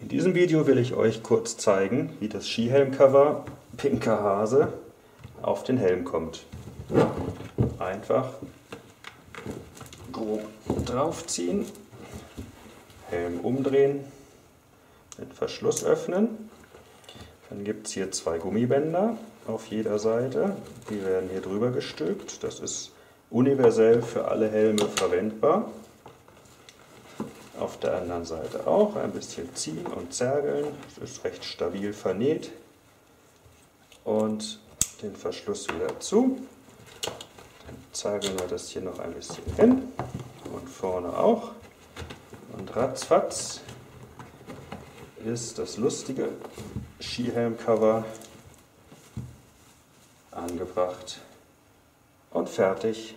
In diesem Video will ich euch kurz zeigen, wie das Skihelmcover Pinker Hase auf den Helm kommt. Einfach grob draufziehen, Helm umdrehen, den Verschluss öffnen. Dann gibt es hier zwei Gummibänder auf jeder Seite. Die werden hier drüber gestülpt. Das ist universell für alle Helme verwendbar. Auf der anderen Seite auch ein bisschen ziehen und zergeln. Es ist recht stabil vernäht. Und den Verschluss wieder zu. Dann zergeln wir das hier noch ein bisschen hin. Und vorne auch. Und ratzfatz ist das lustige Skihelmcover angebracht und fertig.